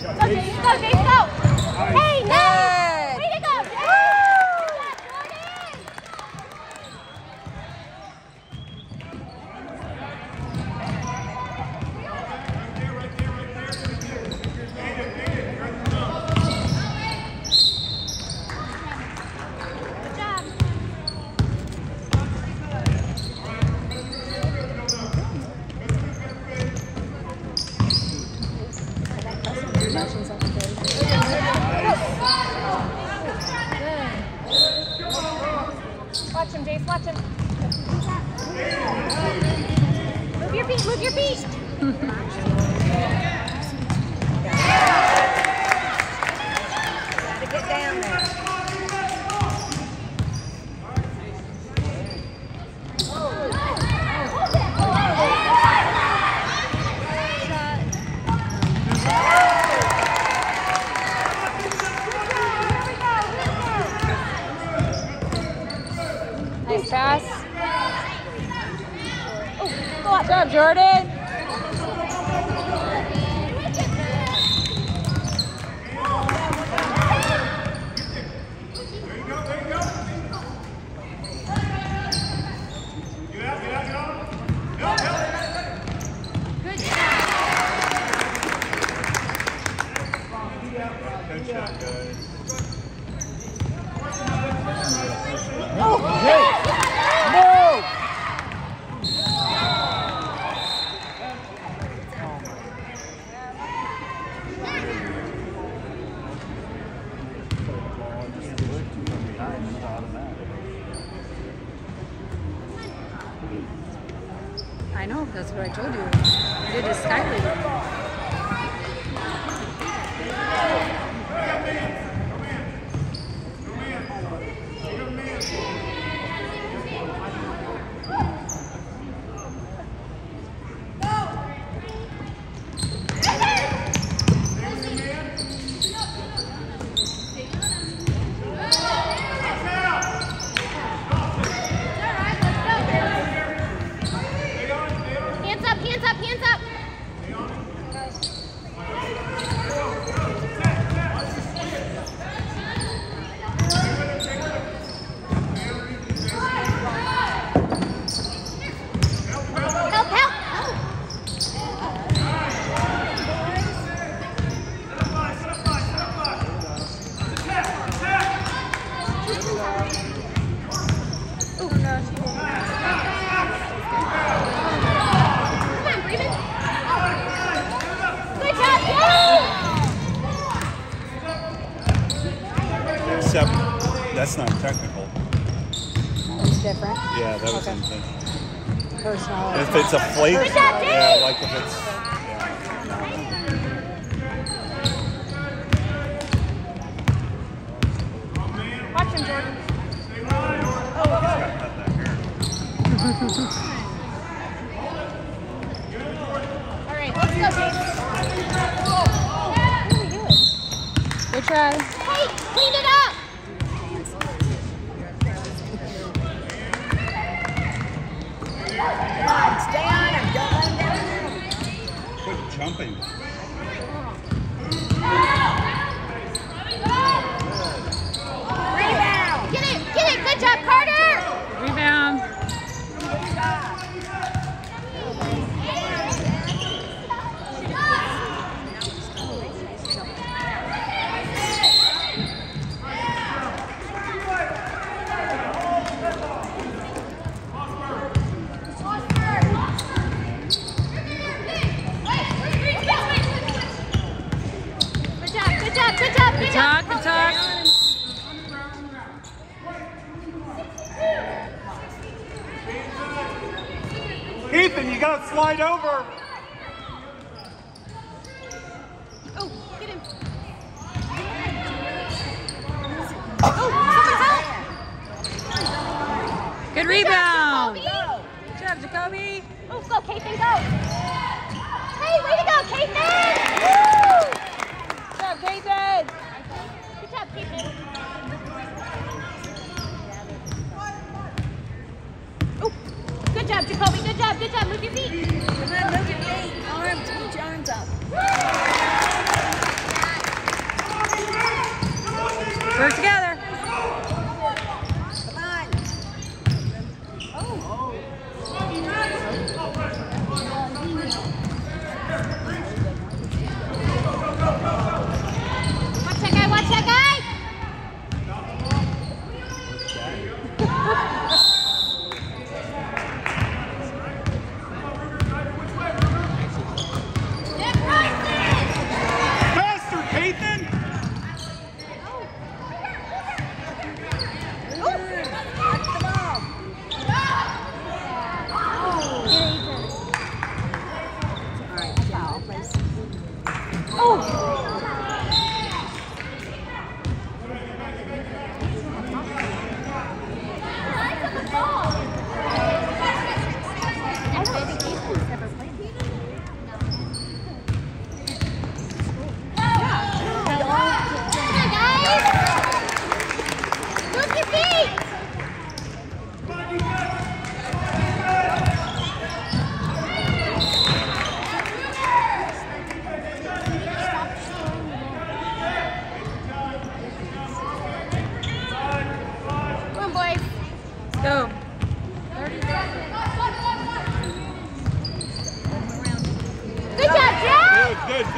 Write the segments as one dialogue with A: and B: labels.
A: Go, Jace, go, Jace, go! Hey, nice! Way to go, Jace! Good job. Watch him, Jace, watch him. Move your feet, move your feet.
B: Gotta get down there.
A: Nice pass. Oh, go up. Good job, Jordan. Good job.
C: No!
B: I know, that's what I told you. It is Skyler.
A: Hands up, hands up, hands up. Help, help, help. Come on, breathe in. Good job, yeah!
C: Except, that's not technical.
B: It's different.
C: Yeah, that was
B: Okay.
C: intentional.
B: Personal.
C: If it's a flake,
A: Good
C: yeah, like if it's, yeah.
A: Watch him, Jordan. All right, let's go, James. What are we doing?
B: Good try.
A: Hey, clean it up!
B: Come on, stay on him. Don't let him down.
C: Quit jumping.
B: Rebound.
A: Get it, get it! Good job, Carter!
B: Rebound.
A: Good job, good job, good job, good
B: Good
A: job!
B: talk, good talk.
C: Ethan, you gotta slide over.
A: Oh, get him! Oh!
B: Good rebound. Good job, Jacoby.
A: Oh, go, Kathan, go! Hey, way to go, Kathan! Woo!
B: Good job, Kathan.
A: job, good job. Move your feet.
B: Come on, move your feet. Arms, your arms up. We're together.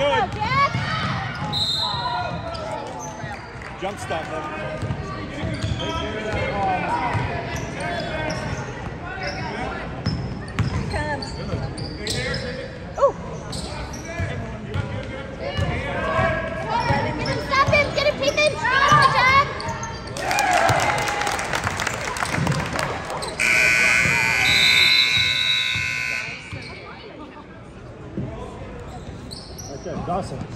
D: Good,
C: good,
D: Go,
C: good.
D: Jack!
C: Jump stop, buddy.
D: Get him, stop him! Get him, Ethan! Good job!
A: Okay,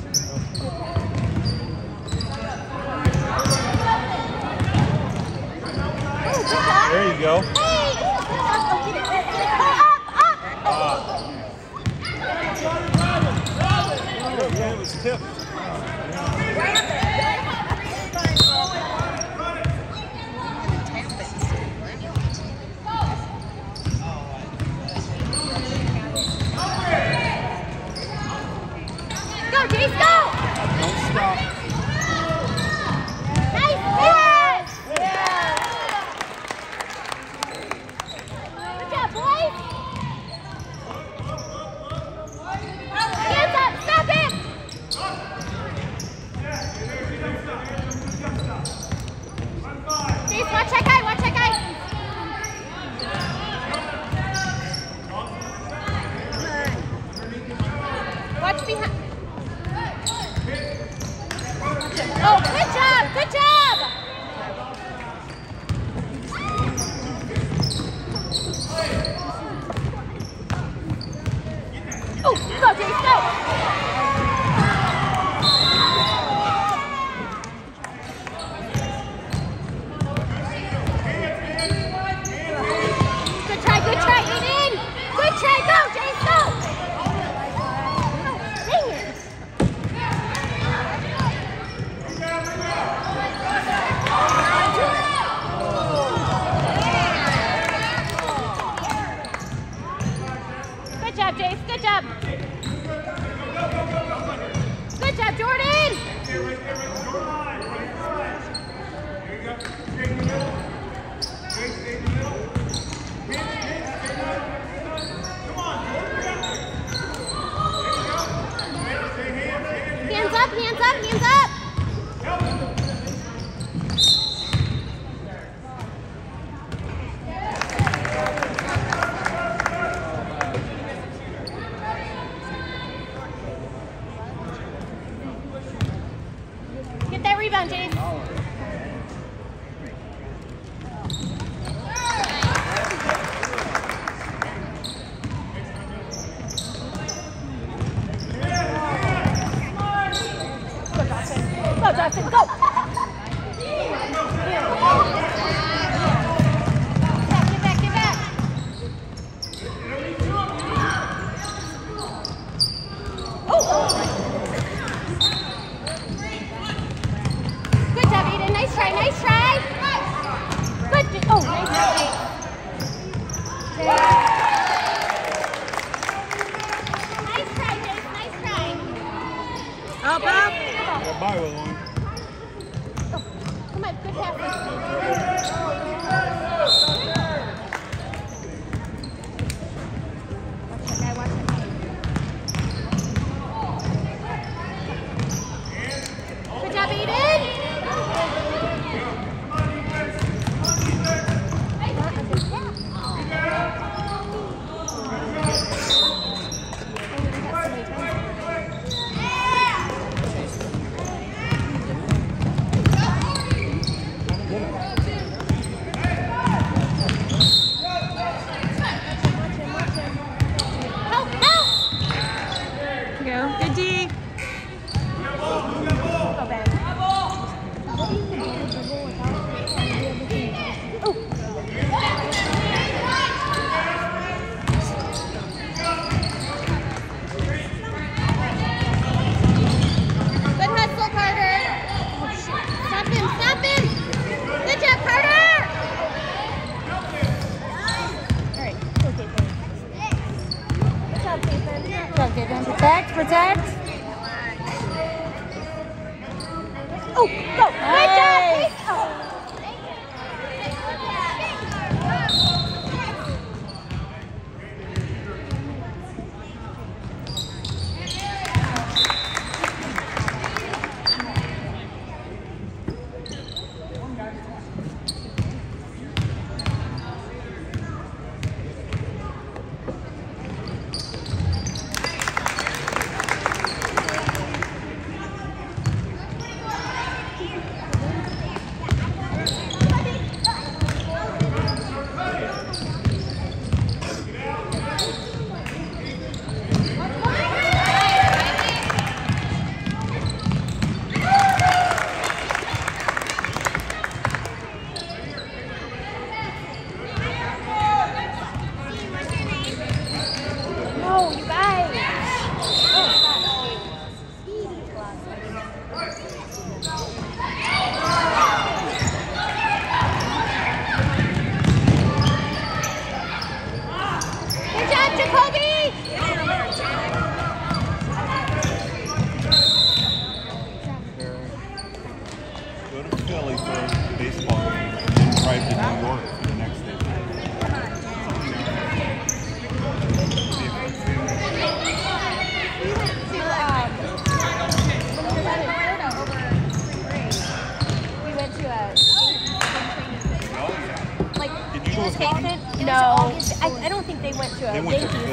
C: was
D: Hated? It
A: no. August, I, I, don't think they went to a
C: they went to
A: It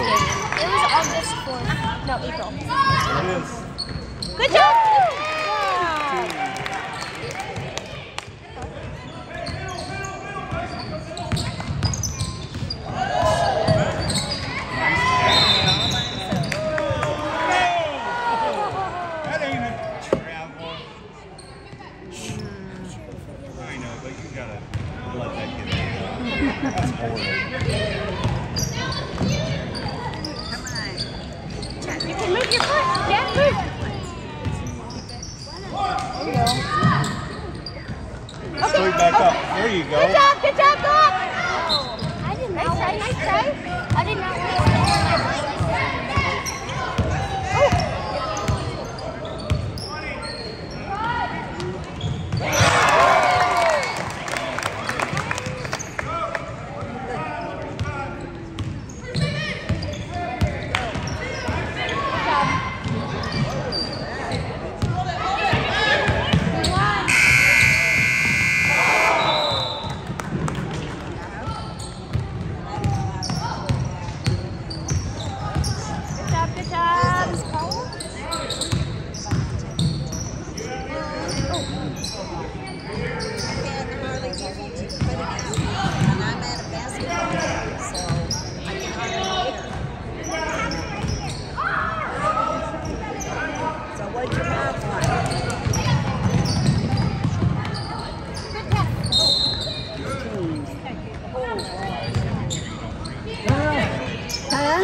A: was August 4th. No, April.
C: It is.
A: Good job!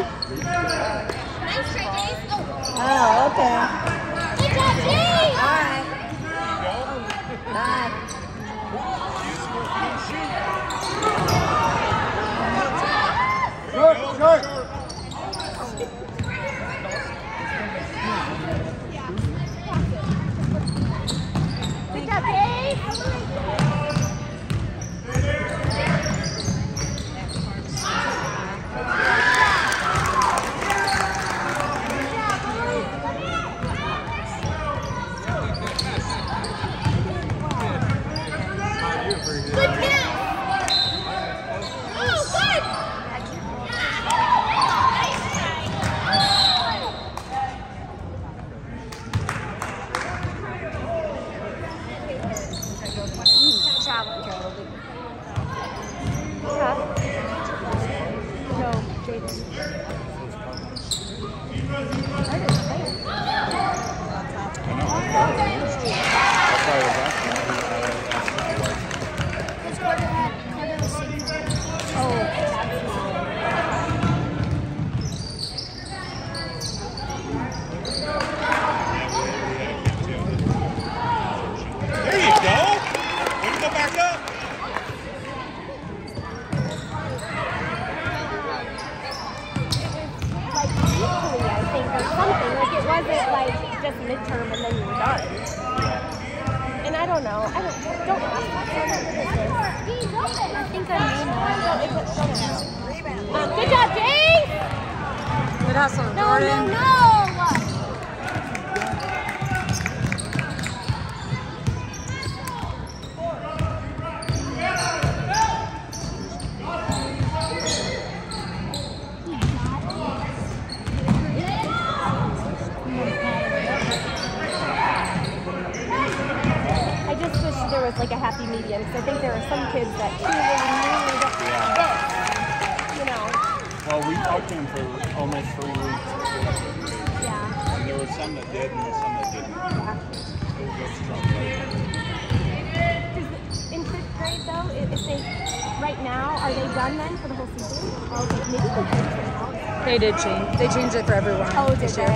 A: Oh.
E: okay.
A: Good job, Jay.
E: All right.
C: Oh,
A: Good, good.
C: did
B: change. They changed it for everyone.
A: Oh, did they? Okay.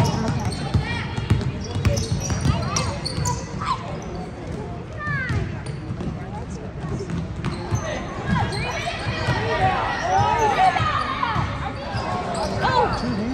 A: Mm -hmm.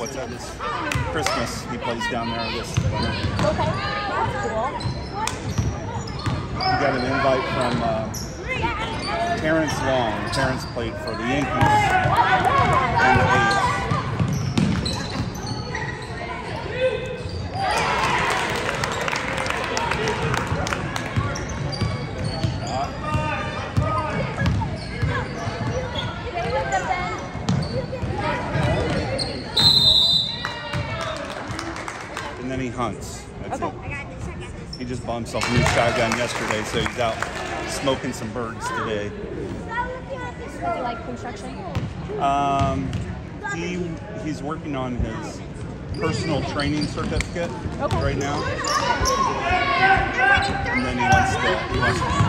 C: what's at this Christmas. He plays down there this winter.
A: Okay, that's cool.
C: We got an invite from uh, Terrence Long. Terrence played for the Yankees oh, in the 80s. Hunts. That's it. He just bought himself a new shotgun yesterday, so he's out smoking some birds today.
A: Does he like construction?
C: Um, he he's working on his personal training certificate
A: Okay.
C: right now, and then he wants to he wants to.